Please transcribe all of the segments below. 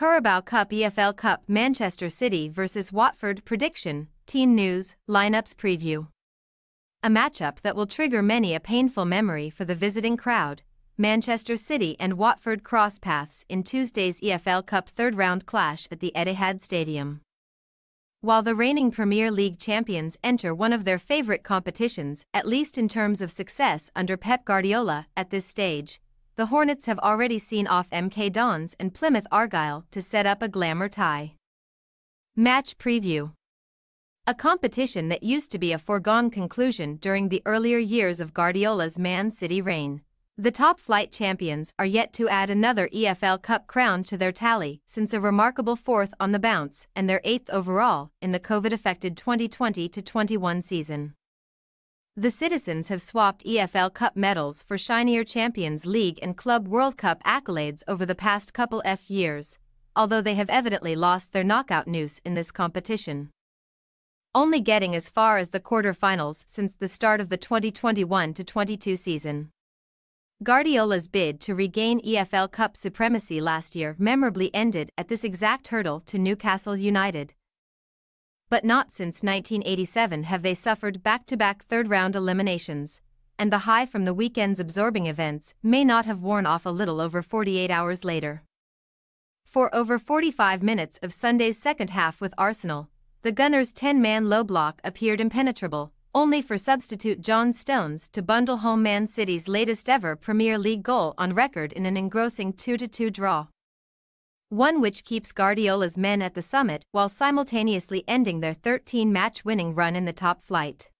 Carabao Cup EFL Cup Manchester City vs Watford Prediction, Teen News, Lineups Preview. A matchup that will trigger many a painful memory for the visiting crowd. Manchester City and Watford cross paths in Tuesday's EFL Cup third round clash at the Etihad Stadium. While the reigning Premier League champions enter one of their favorite competitions, at least in terms of success under Pep Guardiola, at this stage, the Hornets have already seen off MK Dons and Plymouth Argyle to set up a glamour tie. Match Preview A competition that used to be a foregone conclusion during the earlier years of Guardiola's Man City reign. The top flight champions are yet to add another EFL Cup crown to their tally since a remarkable fourth on the bounce and their eighth overall in the COVID affected 2020 21 season. The citizens have swapped EFL Cup medals for shinier Champions League and Club World Cup accolades over the past couple F years, although they have evidently lost their knockout noose in this competition. Only getting as far as the quarter-finals since the start of the 2021 22 season. Guardiola's bid to regain EFL Cup supremacy last year memorably ended at this exact hurdle to Newcastle United. But not since 1987 have they suffered back-to-back third-round eliminations, and the high from the weekend's absorbing events may not have worn off a little over 48 hours later. For over 45 minutes of Sunday's second half with Arsenal, the Gunners' 10-man low block appeared impenetrable, only for substitute John Stones to bundle home Man City's latest ever Premier League goal on record in an engrossing 2-2 draw. One which keeps Guardiola's men at the summit while simultaneously ending their 13-match winning run in the top flight.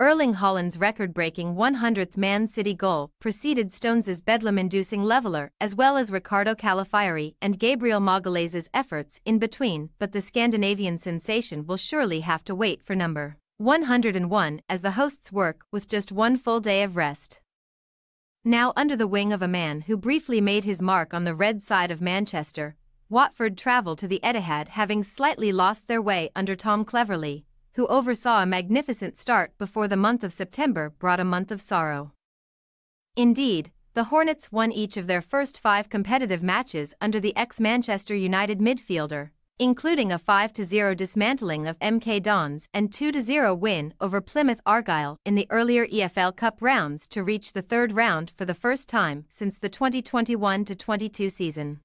Erling Haaland's record-breaking 100th Man City goal preceded Stones's bedlam-inducing leveler as well as Ricardo Calafiori and Gabriel Magalhaes's efforts in between but the Scandinavian sensation will surely have to wait for number 101 as the hosts work with just one full day of rest. Now under the wing of a man who briefly made his mark on the red side of Manchester, Watford travelled to the Etihad having slightly lost their way under Tom Cleverley, who oversaw a magnificent start before the month of September brought a month of sorrow. Indeed, the Hornets won each of their first five competitive matches under the ex-Manchester United midfielder, including a 5-0 dismantling of MK Dons and 2-0 win over Plymouth Argyle in the earlier EFL Cup rounds to reach the third round for the first time since the 2021-22 season.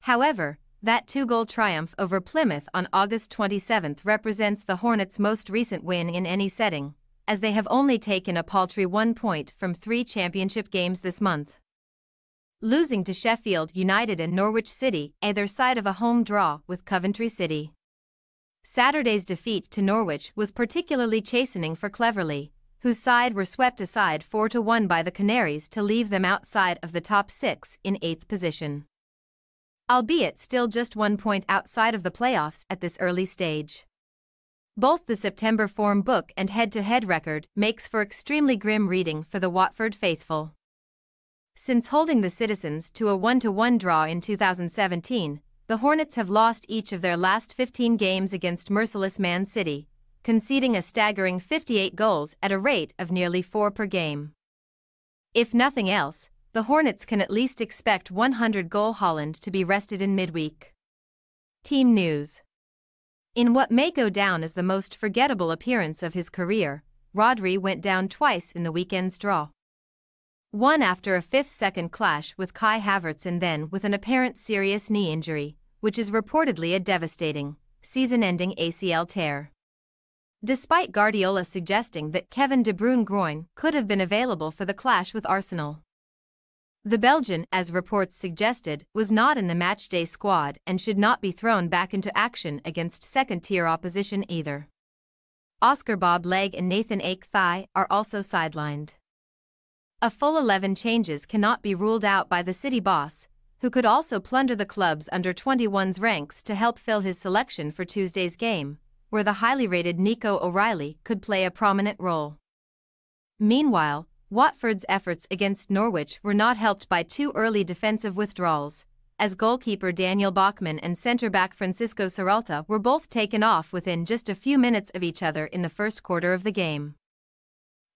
However, that two-goal triumph over Plymouth on August 27 represents the Hornets' most recent win in any setting, as they have only taken a paltry one point from three championship games this month losing to Sheffield United and Norwich City, either side of a home draw with Coventry City. Saturday's defeat to Norwich was particularly chastening for Cleverley, whose side were swept aside 4-1 by the Canaries to leave them outside of the top six in eighth position. Albeit still just one point outside of the playoffs at this early stage. Both the September form book and head-to-head record makes for extremely grim reading for the Watford faithful. Since holding the Citizens to a 1-1 draw in 2017, the Hornets have lost each of their last 15 games against merciless Man City, conceding a staggering 58 goals at a rate of nearly 4 per game. If nothing else, the Hornets can at least expect 100-goal Haaland to be rested in midweek. Team News In what may go down as the most forgettable appearance of his career, Rodri went down twice in the weekend's draw. One after a fifth-second clash with Kai Havertz and then with an apparent serious knee injury, which is reportedly a devastating, season-ending ACL tear. Despite Guardiola suggesting that Kevin De Bruyne groin could have been available for the clash with Arsenal. The Belgian, as reports suggested, was not in the matchday squad and should not be thrown back into action against second-tier opposition either. Oscar Bobb leg and Nathan Ake thigh are also sidelined. A full 11 changes cannot be ruled out by the city boss, who could also plunder the club's under 21's ranks to help fill his selection for Tuesday's game, where the highly rated Nico O'Reilly could play a prominent role. Meanwhile, Watford's efforts against Norwich were not helped by two early defensive withdrawals, as goalkeeper Daniel Bachmann and centre-back Francisco Sierralta were both taken off within just a few minutes of each other in the first quarter of the game.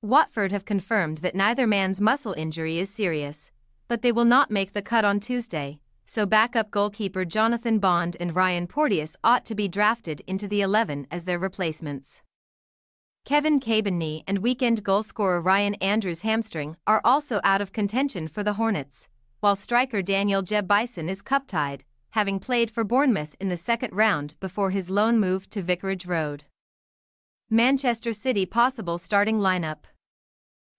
Watford have confirmed that neither man's muscle injury is serious, but they will not make the cut on Tuesday, so backup goalkeeper Jonathan Bond and Ryan Porteous ought to be drafted into the 11 as their replacements. Kevin Keben and weekend goalscorer Ryan Andrews' hamstring are also out of contention for the Hornets, while striker Daniel Jebbison is cup-tied, having played for Bournemouth in the second round before his loan move to Vicarage Road. Manchester City possible starting lineup.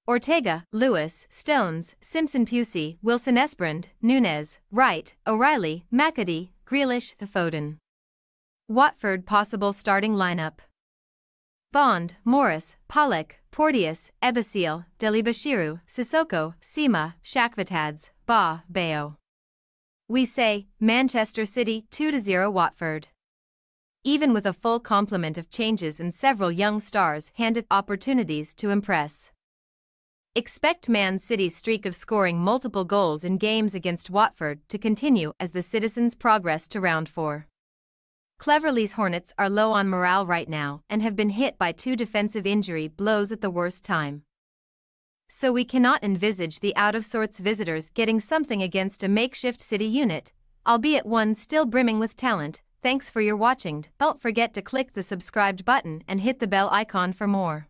Ortega, Lewis, Stones, Simpson Pusey, Wilson Esbrand, Nunes, Wright, O'Reilly, McAtee, Grealish, Foden. Watford possible starting lineup. Bond, Morris, Pollock, Porteous, Ebosele, Dele-Bashiru, Sissoko, Sima, Chakvetadze, Ba, Bayo. We say, Manchester City 2-0 Watford. Even with a full complement of changes and several young stars handed opportunities to impress. Expect Man City's streak of scoring multiple goals in games against Watford to continue as the citizens progress to round four. Cleverley's Hornets are low on morale right now and have been hit by two defensive injury blows at the worst time. So we cannot envisage the out of sorts visitors getting something against a makeshift city unit, albeit one still brimming with talent. Thanks for your watching. Don't forget to click the subscribed button and hit the bell icon for more.